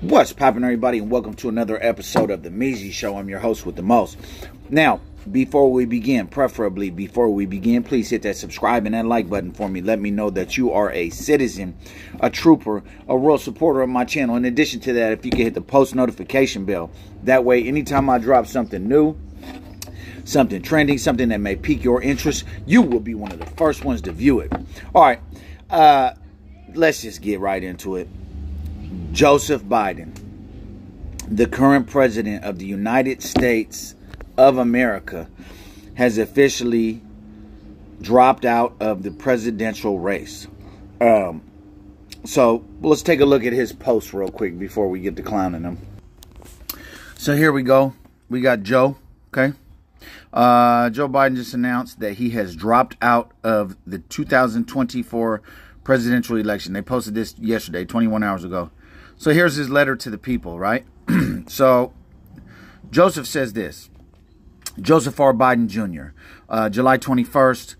What's poppin', everybody, and welcome to another episode of the Meeze Show. I'm your host with the most. Now, before we begin, preferably before we begin, please hit that subscribe and that like button for me. Let me know that you are a citizen, a trooper, a real supporter of my channel. In addition to that, if you can hit the post notification bell, that way, anytime I drop something new, something trending, something that may pique your interest, you will be one of the first ones to view it. All right, uh, let's just get right into it. Joseph Biden, the current president of the United States of America, has officially dropped out of the presidential race. Um, so let's take a look at his post real quick before we get to clowning him. So here we go. We got Joe. Okay. Uh, Joe Biden just announced that he has dropped out of the 2024 presidential election. They posted this yesterday, 21 hours ago. So here's his letter to the people, right? so Joseph says this Joseph R. Biden Jr., uh, July 21st,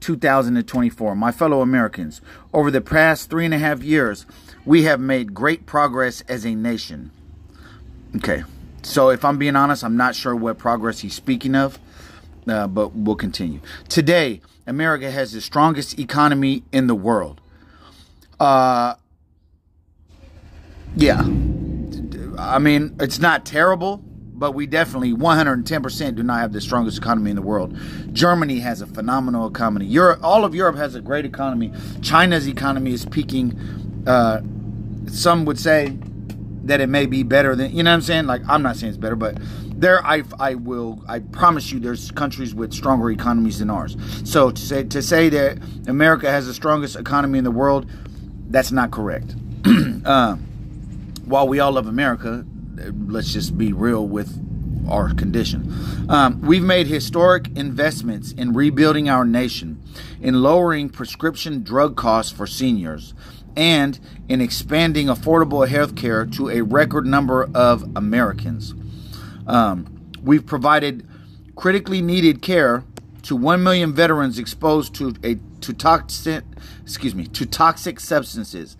2024. My fellow Americans, over the past three and a half years, we have made great progress as a nation. Okay, so if I'm being honest, I'm not sure what progress he's speaking of, uh, but we'll continue. Today, America has the strongest economy in the world. Uh, yeah. I mean, it's not terrible, but we definitely 110% do not have the strongest economy in the world. Germany has a phenomenal economy. Europe, all of Europe has a great economy. China's economy is peaking. Uh, some would say that it may be better than you know what I'm saying. Like I'm not saying it's better, but there I I will I promise you there's countries with stronger economies than ours. So to say to say that America has the strongest economy in the world, that's not correct. uh, while we all love America, let's just be real with our condition. Um, we've made historic investments in rebuilding our nation, in lowering prescription drug costs for seniors, and in expanding affordable health care to a record number of Americans. Um, we've provided critically needed care to 1 million veterans exposed to a to toxic excuse me to toxic substances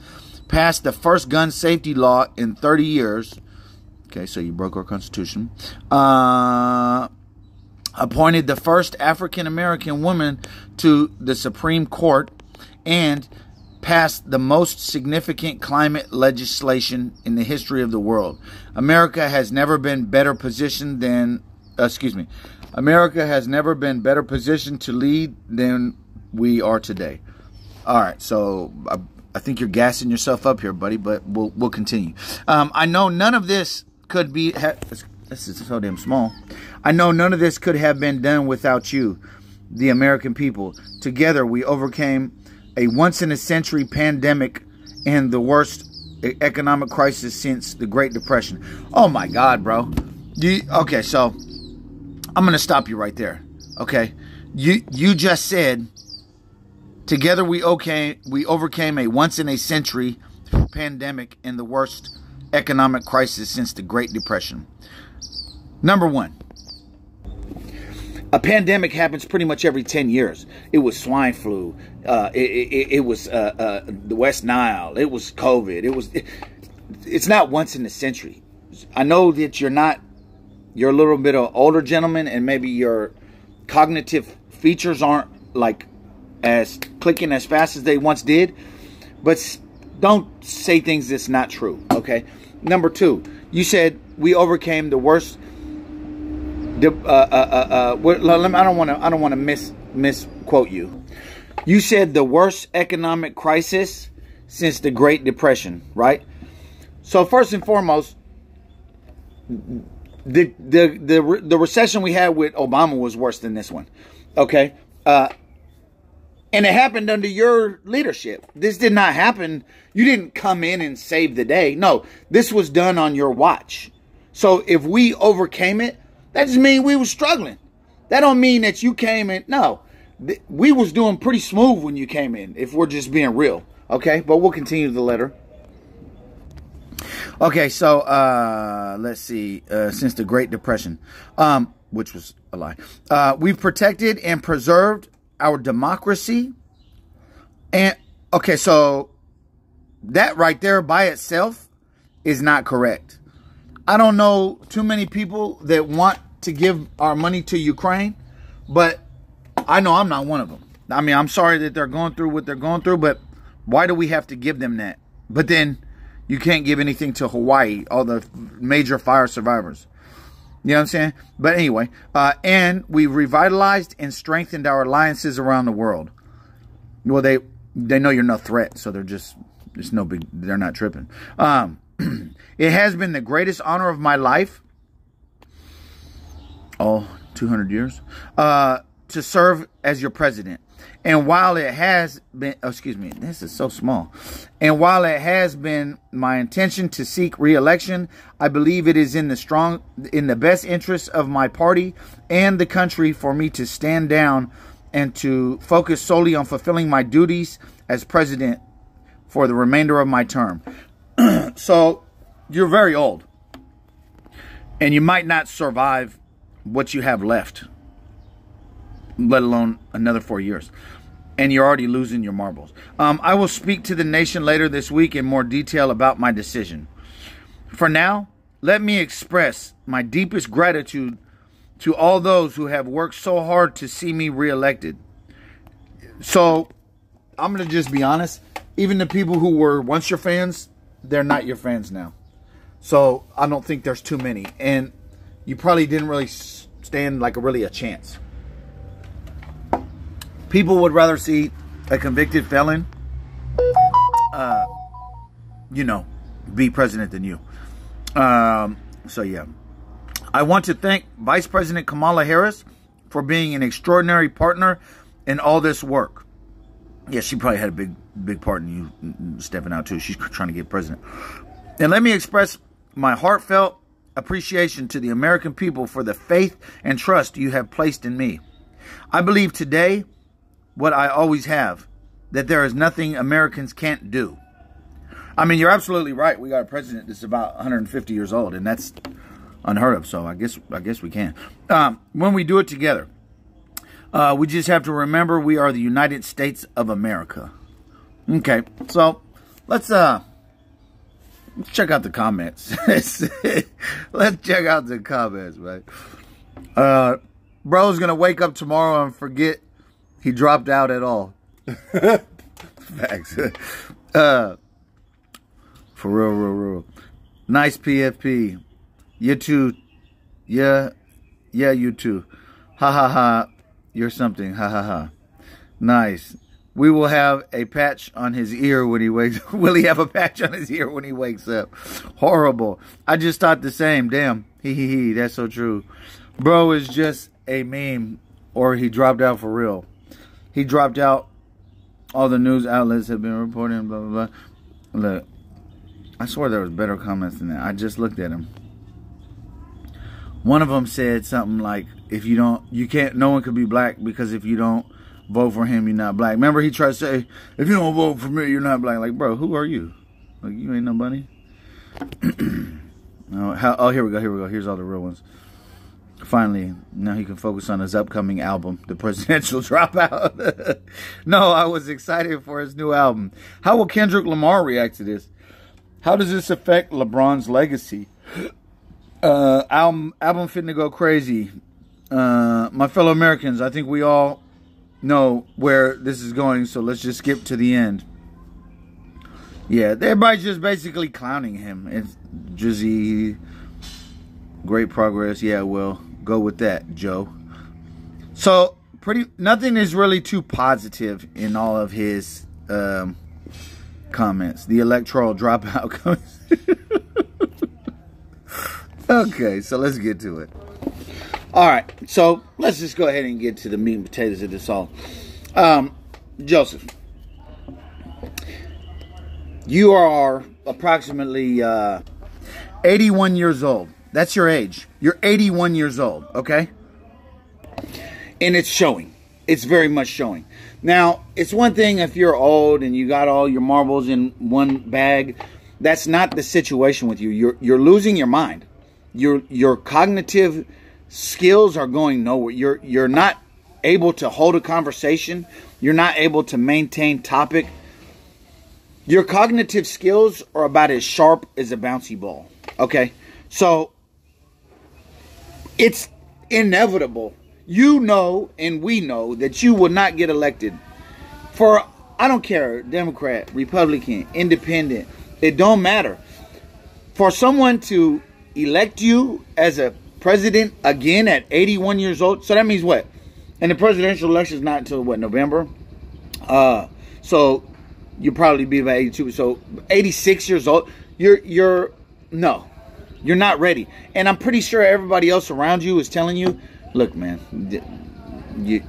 passed the first gun safety law in 30 years. Okay, so you broke our Constitution. Uh, appointed the first African American woman to the Supreme Court and passed the most significant climate legislation in the history of the world. America has never been better positioned than, uh, excuse me, America has never been better positioned to lead than we are today. All right, so uh, I think you're gassing yourself up here, buddy, but we'll we'll continue. Um, I know none of this could be. Ha- this is so damn small. I know none of this could have been done without you, the American people. Together, we overcame a once in a century pandemic and the worst economic crisis since the Great Depression. Oh my God, bro. You, okay, so I'm gonna stop you right there. Okay, you you just said Together we okay we overcame a once in a century pandemic and the worst economic crisis since the Great Depression. Number 1. A pandemic happens pretty much every 10 years. It was swine flu. Uh, it, it, it, was uh, uh, the West Nile. It was COVID. It was. It, it's not once in a century. I know that you're not. You're a little bit of older gentleman, and maybe your cognitive features aren't like as clicking as fast as they once did, but don't say things that's not true. Okay. Number two, you said we overcame the worst. Uh, uh, uh, uh I don't want to. I don't want to miss misquote you. You said the worst economic crisis since the Great Depression, right? So first and foremost, the the the the recession we had with Obama was worse than this one. Okay, uh, and it happened under your leadership. This did not happen. You didn't come in and save the day. No, this was done on your watch. So if we overcame it, that just mean we were struggling. That don't mean that you came in. No, we was doing pretty smooth when you came in. If we're just being real, okay. But we'll continue the letter. Okay, so uh, let's see. Uh, since the Great Depression, um, which was a lie, uh, we've protected and preserved our democracy. And okay, so that right there by itself is not correct. I don't know too many people that want to give our money to Ukraine, but I know I'm not one of them. I mean, I'm sorry that they're going through what they're going through, but why do we have to give them that? But then you can't give anything to Hawaii, all the major fire survivors. You know what I'm saying? But anyway, uh, and we revitalized and strengthened our alliances around the world. Well, they they know you're no threat, so they're just it's no big. They're not tripping. Um, it has been the greatest honor of my life. All 200 years uh, to serve as your president. And while it has been, oh, excuse me, this is so small. And while it has been my intention to seek reelection, I believe it is in the strong, in the best interest of my party and the country for me to stand down and to focus solely on fulfilling my duties as president for the remainder of my term. so you're very old and you might not survive what you have left let alone another four years. And you're already losing your marbles. Um, I will speak to the nation later this week in more detail about my decision. For now, let me express my deepest gratitude to all those who have worked so hard to see me reelected. So, I'm going to just be honest. Even the people who were once your fans, they're not your fans now. So, I don't think there's too many. And you probably didn't really stand like really a chance people would rather see a convicted felon, uh, you know, be president than you. Um, so, yeah. I want to thank Vice President Kamala Harris for being an extraordinary partner in all this work. Yeah, she probably had a big, big part in you stepping out too. She's trying to get president. And let me express my heartfelt appreciation to the American people for the faith and trust you have placed in me. I believe today what I always have that there is nothing Americans can't do. I mean, you're absolutely right. We got a president that's about 150 years old, and that's unheard of. So I guess I guess we can. Um, when we do it together, uh, we just have to remember we are the United States of America. Okay, so let's uh let's check out the comments. let's check out the comments, man. Uh, bro's gonna wake up tomorrow and forget he dropped out at all. Facts. uh, for real, real, real. Nice PFP. You too. Yeah. Yeah, you too. Ha ha ha. You're something. Ha ha ha. Nice. We will have a patch on his ear when he wakes. up. Will he have a patch on his ear when he wakes up? Horrible. I just thought the same. Damn. Hee hee hee. That's so true. Bro is just a meme, or he dropped out for real he dropped out. All the news outlets have been reporting, blah, blah, blah. Look, I swear there was better comments than that. I just looked at him. One of them said something like, if you don't, you can't, no one could be black because if you don't vote for him, you're not black. Remember he tried to say, if you don't vote for me, you're not black. Like, bro, who are you? Like, you ain't nobody. oh, how, oh, here we go, here we go. Here's all the real ones. Finally, now he can focus on his upcoming album, The Presidential Dropout. no, I was excited for his new album. How will Kendrick Lamar react to this? How does this affect LeBron's legacy? Uh, album, album fitting to go crazy. Uh, my fellow Americans, I think we all know where this is going, so let's just skip to the end. Yeah, everybody's just basically clowning him. It's Drizzy, great progress. Yeah, well, go with that, Joe. So pretty nothing is really too positive in all of his um, comments. The electoral dropout comments. okay, so let's get to it. All right, so let's just go ahead and get to the meat and potatoes of this all. Um, Joseph, you are approximately uh, 81 years old. That's your age. You're 81 years old, okay? And it's showing. It's very much showing. Now, it's one thing if you're old and you got all your marbles in one bag. That's not the situation with you. You're you're losing your mind. Your your cognitive skills are going nowhere. You're you're not able to hold a conversation. You're not able to maintain topic. your cognitive skills are about as sharp as a bouncy ball. Okay? So it's inevitable. You know, and we know that you will not get elected for, I don't care, Democrat, Republican, Independent, it don't matter. For someone to elect you as a president again at 81 years old, so that means what? And the presidential election is not until what, November? Uh, so you'll probably be about 82. So 86 years old, you're, you're, no, you're not ready. And I'm pretty sure everybody else around you is telling you, look, man, you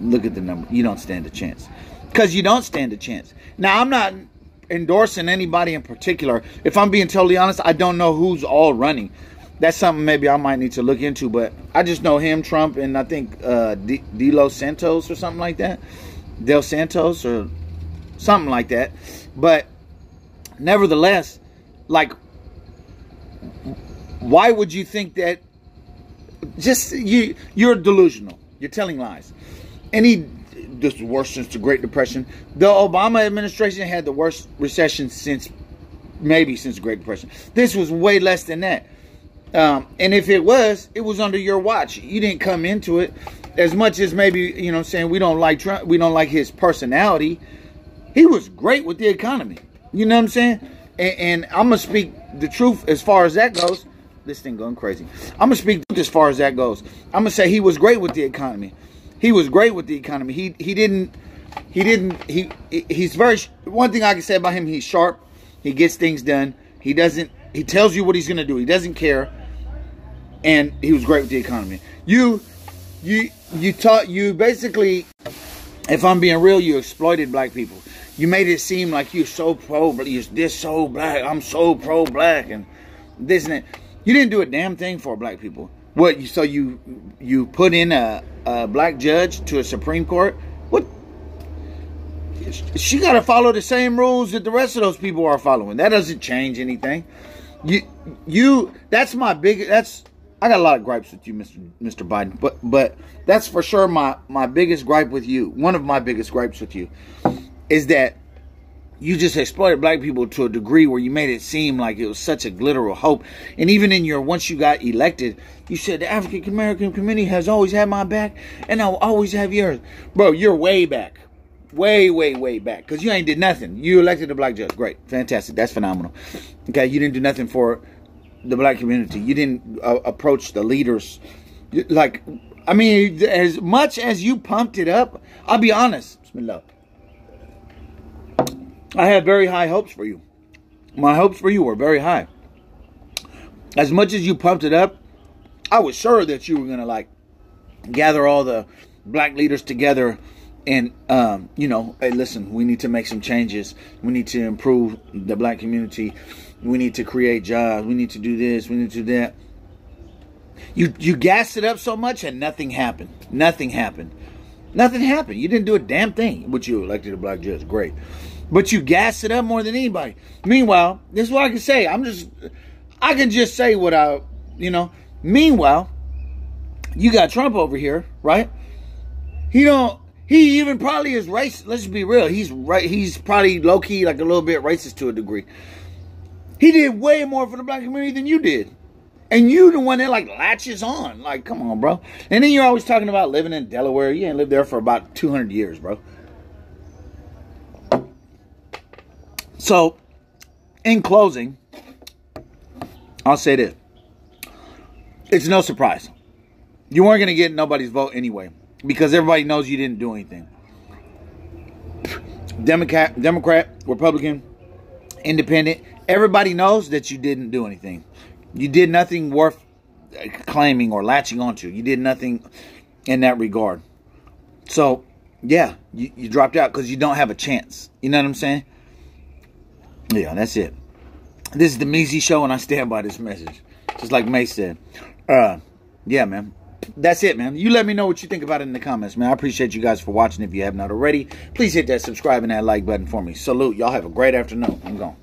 look at the number. You don't stand a chance. Because you don't stand a chance. Now, I'm not endorsing anybody in particular. If I'm being totally honest, I don't know who's all running. That's something maybe I might need to look into. But I just know him, Trump, and I think uh, De, Santos or something like that. Del Santos or something like that. But nevertheless, like why would you think that? Just you, you're delusional. You're telling lies. Any this worse since the Great Depression. The Obama administration had the worst recession since maybe since the Great Depression. This was way less than that. Um, and if it was, it was under your watch. You didn't come into it as much as maybe you know saying we don't like Trump, we don't like his personality. He was great with the economy. You know what I'm saying? And, and I'm gonna speak the truth as far as that goes this thing going crazy. I'm gonna speak as far as that goes. I'm gonna say he was great with the economy. He was great with the economy. He he didn't he didn't he he's very one thing I can say about him. He's sharp. He gets things done. He doesn't. He tells you what he's gonna do. He doesn't care. And he was great with the economy. You you you taught you basically. If I'm being real, you exploited black people. You made it seem like you're so pro, you're this so black. I'm so pro black, and this and that you didn't do a damn thing for black people. What? You, so you you put in a, a black judge to a Supreme Court? What? She got to follow the same rules that the rest of those people are following. That doesn't change anything. You you that's my big that's I got a lot of gripes with you, Mr. Mr. Biden, but but that's for sure my my biggest gripe with you. One of my biggest gripes with you is that you just exploited black people to a degree where you made it seem like it was such a glitter of hope. And even in your once you got elected, you said the African American community has always had my back, and I'll always have yours, bro. You're way back, way, way, way back, because you ain't did nothing. You elected a black judge, great, fantastic, that's phenomenal. Okay, you didn't do nothing for the black community. You didn't uh, approach the leaders, like, I mean, as much as you pumped it up, I'll be honest. Bismillah I had very high hopes for you. My hopes for you were very high. As much as you pumped it up, I was sure that you were going to like gather all the black leaders together and um, you know, hey, listen, we need to make some changes. We need to improve the black community. We need to create jobs. We need to do this. We need to do that. You you gassed it up so much and nothing happened. Nothing happened. Nothing happened. You didn't do a damn thing. But you elected a black judge. Great. But you gas it up more than anybody. Meanwhile, this is what I can say. I'm just, I can just say what I, you know. Meanwhile, you got Trump over here, right? He don't. He even probably is racist. Let's be real. He's right. He's probably low key like a little bit racist to a degree. He did way more for the black community than you did. And you the one that like latches on. Like, come on, bro. And then you're always talking about living in Delaware. You ain't lived there for about 200 years, bro. So, in closing, I'll say this. It's no surprise. You weren't going to get nobody's vote anyway because everybody knows you didn't do anything. Democrat, Democrat, Republican, Independent, everybody knows that you didn't do anything. You did nothing worth claiming or latching onto. You did nothing in that regard. So, yeah, you, you dropped out because you don't have a chance. You know what I'm saying? Yeah, that's it. This is the Meeze Show, and I stand by this message. Just like May said. Uh, yeah, man. That's it, man. You let me know what you think about it in the comments, man. I appreciate you guys for watching. If you have not already, please hit that subscribe and that like button for me. Salute. Y'all have a great afternoon. I'm gone.